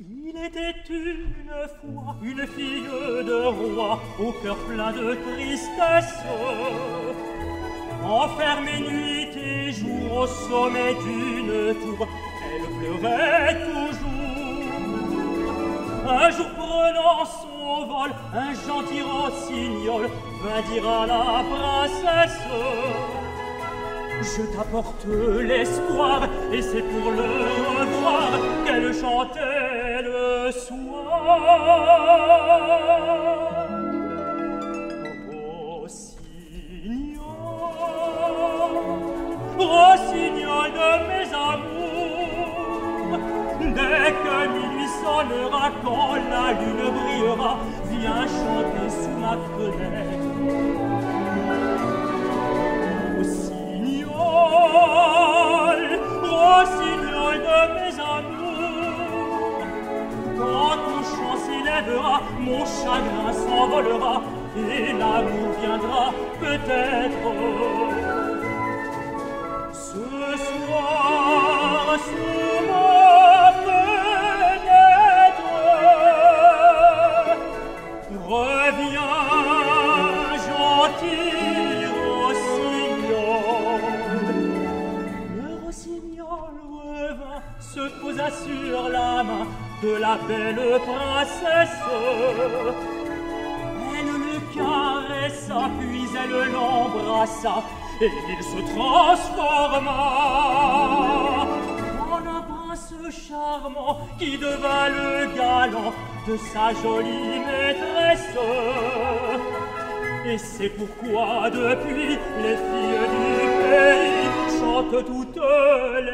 Il était une fois une fille de roi au cœur plein de tristesse. Enfermée nuit et jour au sommet d'une tour elle pleurait toujours. Un jour prenant son vol un gentil rossignol vint dire à la princesse je t'apporte l'espoir et c'est pour le revoir qu'elle chantait le soir Rossignol Rossignol de mes amours dès que minuit sonnera quand la lune brillera viens chanter sous ma fenêtre s'élèvera, mon chagrin s'envolera, et l'amour viendra peut-être. Sur la main de la belle princesse. Elle le caressa, puis elle l'embrassa, et il se transforma en un prince charmant qui devint le galant de sa jolie maîtresse. Et c'est pourquoi depuis les filles du pays chantent toutes les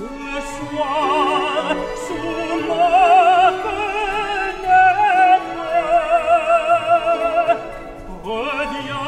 Oh, the